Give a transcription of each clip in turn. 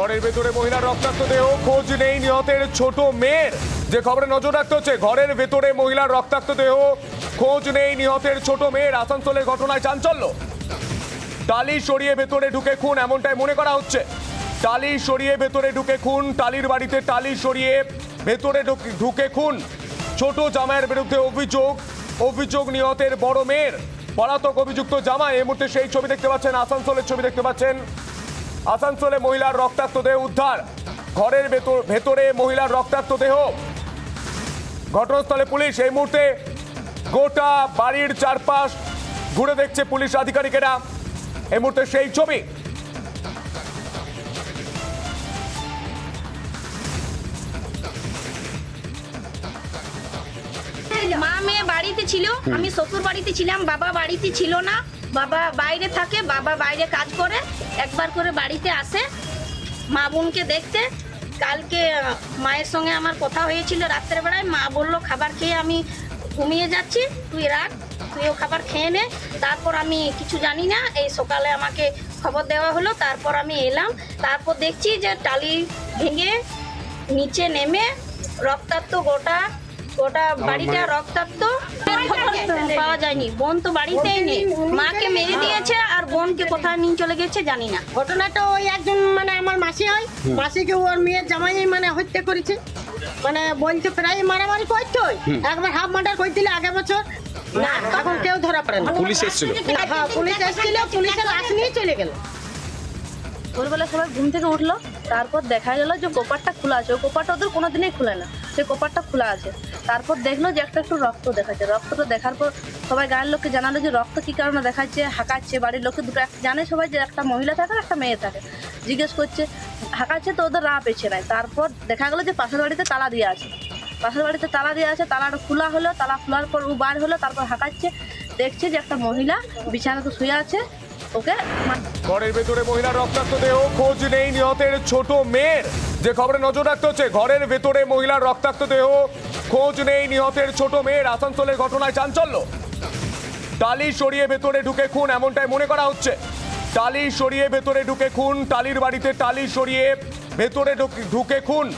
ঘরের ভেতরে মহিলার রক্তাক্ত দেহ, খোঁজ নেই নিহতের ছোট মেয়ের। যে খবরে নজর রাখতে হচ্ছে, ঘরের ভেতরে মহিলার রক্তাক্ত দেহ, খোঁজ নেই নিহতের ছোট মেয়ের। আসানসোলের ঘটনায় চাঞ্চল্য। টালি সরিয়ে ভেতরে ঢুকে খুন, এমনটাই মনে করা হচ্ছে। টালি সরিয়ে ভেতরে ঢুকে খুন, টালির বাড়িতে টালি সরিয়ে ভেতরে ঢুক- খুন। ছোট জামাইয়ের বিরুদ্ধে অভিযোগ অভিযোগ নিহতের বড় মেয়ের। পলাতক অভিযুক্ত জামাই, এই মুহূর্তে সেই ছবি দেখতে পাচ্ছেন, আসানসোলের ছবি দেখতে পাচ্ছেন। আসানসোলে মহিলার রক্তাক্ত দেহ উদ্ধার। ঘরের ভেতর, ভেতরে মহিলার রক্তাক্ত দেহ। ঘটনাস্থলে পুলিশ এই মুহূর্তে গোটা বাড়ির চারপাশ ঘুরে দেখছে পুলিশ আধিকারিকেরা। এই মুহূর্তে সেই ছবি। মা মেয়ে বাড়িতে ছিল, আমি শ্বশুর বাড়িতে ছিলাম, বাবা বাড়িতে ছিল না। বাবা বাইরে থাকে, বাবা বাইরে কাজ করে, একবার করে বাড়িতে আসে, মা বোনকে দেখতে। কালকে মায়ের সঙ্গে আমার কথা হয়েছিল রাত্রের বেলায় মা বলল, খাবার খেয়ে আমি ঘুমিয়ে যাচ্ছি, তুই রাখ, তুইও খাবার খেয়ে নে। তারপর আমি কিছু জানি না, এই সকালে আমাকে খবর দেওয়া হলো, তারপর আমি এলাম। তারপর দেখছি যে টালি ভেঙে নিচে নেমে রক্তাক্ত গোটা গোটা বাড়িটা রক্তাক্ত। পাওয়া যায়নি। বোন তো বাড়িতেই নেই। মাকে মেরে দিয়েছে আর বোনকে কোথায় নিয়ে চলে গেছে জানি না। ঘটনাটা ওই একজন মানে আমার মাসি হয়। মাসিকে ওর মেয়ের জামাই মানে হত্যা করেছে। মানে বলতে প্রায় মারামারি করতো। একবার হাফ মার্ডার করছিল আগে বছর। না তখন কেউ ধরা পড়ে না। পুলিশ এসেছিল। হ্যাঁ পুলিশ এসেছিল পুলিশের লাশ নিয়ে চলে গেল। ভোরবেলা সবাই ঘুম থেকে উঠল, তারপর দেখা গেল যে কোপারটা খোলা আছে। ওই কোপারটা ওদের কোনো কোনোদিনই খুলে না। সেই কোপারটা খোলা আছে। তারপর দেখল যে একটা একটু রক্ত দেখাচ্ছে। রক্তটা দেখার পর সবাই গায়ের লোককে জানালো যে রক্ত কী কারণে দেখাচ্ছে, হাঁকাচ্ছে? বাড়ির লোকে দুটো জানে সবাই যে একটা মহিলা থাকে একটা মেয়ে থাকে। জিজ্ঞেস করছে, হাঁকাচ্ছে তো ওদের রা পেছে নাই? তারপর দেখা গেলো যে পাশের বাড়িতে তালা দিয়ে আছে। পাশের বাড়িতে তালা দিয়ে আছে তালাটা খোলা হলো, তালা খোলার পর ও বার হলো, তারপর হাঁকাচ্ছে। দেখছে যে একটা মহিলা বিছানাতে শুয়ে আছে। ওকে ঘরের ভেতরে মহিলার রক্তাক্ত দেহ, খোঁজ নেই নিহতের ছোট মেয়ের। যে খবরে নজর রাখতে হচ্ছে, ঘরের ভেতরে মহিলার রক্তাক্ত দেহ, খোঁজ নেই নিহতের ছোট মেয়ের। আসানসোলের ঘটনায় চাঞ্চল্য। টালি সরিয়ে ভেতরে ঢুকে খুন, এমনটাই মনে করা হচ্ছে। টালি সরিয়ে ভেতরে ঢুকে খুন, টালির বাড়িতে টালি সরিয়ে ভেতরে ঢুক- খুন।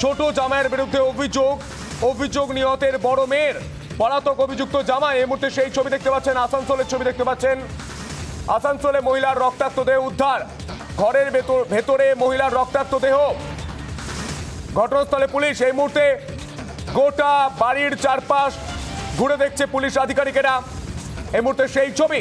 ছোট জামাইয়ের বিরুদ্ধে অভিযোগ অভিযোগ নিহতের বড় মেয়ের। পলাতক অভিযুক্ত জামাই, এই মুহূর্তে সেই ছবি দেখতে পাচ্ছেন, আসানসোলের ছবি দেখতে পাচ্ছেন। আসানসোলে মহিলার রক্তাক্ত দেহ উদ্ধার। ঘরের ভেতর, ভেতরে মহিলার রক্তাক্ত দেহ। ঘটনাস্থলে পুলিশ এই মুহূর্তে গোটা বাড়ির চারপাশ ঘুরে দেখছে পুলিশ আধিকারিকেরা। এই মুহূর্তে সেই ছবি।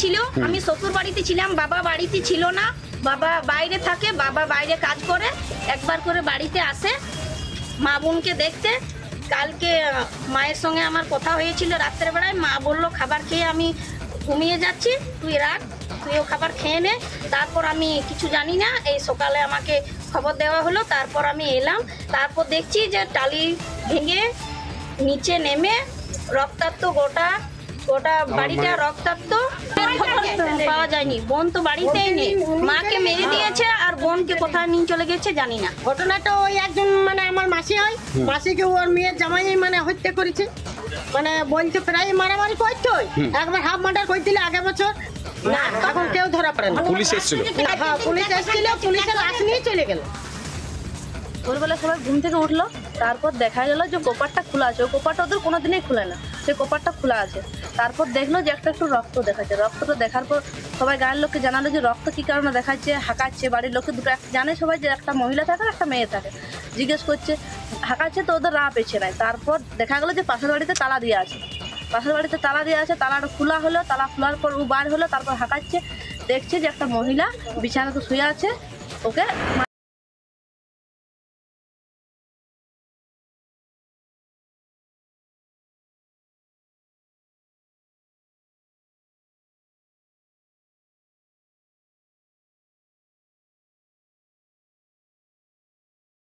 ছিল আমি শ্বশুর বাড়িতে ছিলাম বাবা বাড়িতে ছিল না বাবা বাইরে থাকে বাবা বাইরে কাজ করে একবার করে বাড়িতে আসে মা বোনকে দেখতে। কালকে মায়ের সঙ্গে আমার কথা হয়েছিল রাত্রের বেলায় মা বলল খাবার খেয়ে আমি ঘুমিয়ে যাচ্ছি তুই রাখ তুইও খাবার খেয়ে নে। তারপর আমি কিছু জানি না এই সকালে আমাকে খবর দেওয়া হলো তারপর আমি এলাম। তারপর দেখছি যে টালি ভেঙে নিচে নেমে রক্তাক্ত গোটা গোটা বাড়িটা রক্তাক্ত। পাওয়া যায়নি। বোন তো বাড়িতেই নেই। মাকে মেরে দিয়েছে আর বোনকে কোথায় নিয়ে চলে গেছে জানি না। ঘটনাটা ওই একজন মানে আমার মাসি হয়। মাসিকে ওর মেয়ের জামাই মানে হত্যা করেছে। মানে বলতে প্রায় মারামারি করতো। একবার হাফ মার্ডার করছিল আগে বছর। না তখন কেউ ধরা পড়ে না পুলিশ এসেছিল। হ্যাঁ পুলিশ এসেছিল পুলিশের লাশ নিয়ে চলে গেল। ভোরবেলা সবাই ঘুম থেকে উঠল, তারপর দেখা গেল যে কোপারটা খোলা আছে। ওই কোপারটা ওদের কোনো কোনোদিনই খুলে না। সেই কোপারটা খোলা আছে। তারপর দেখল যে একটা একটু রক্ত দেখাচ্ছে। রক্তটা দেখার পর সবাই গায়ের লোককে জানালো যে রক্ত কী কারণে দেখাচ্ছে, হাঁকাচ্ছে, বাড়ির লোকে দুটো এক- জানে সবাই যে একটা মহিলা থাকে একটা মেয়ে থাকে। জিজ্ঞেস করছে, হাঁকাচ্ছে তো ওদের রা পেছে নাই? তারপর দেখা গেলো যে পাশের বাড়িতে তালা দিয়ে আছে। পাশের বাড়িতে তালা দিয়ে আছে তালাটা খোলা হলো, তালা খোলার পর ও বার হলো, তারপর হাঁকাচ্ছে। দেখছে যে একটা মহিলা বিছানাতে শুয়ে আছে, ওকে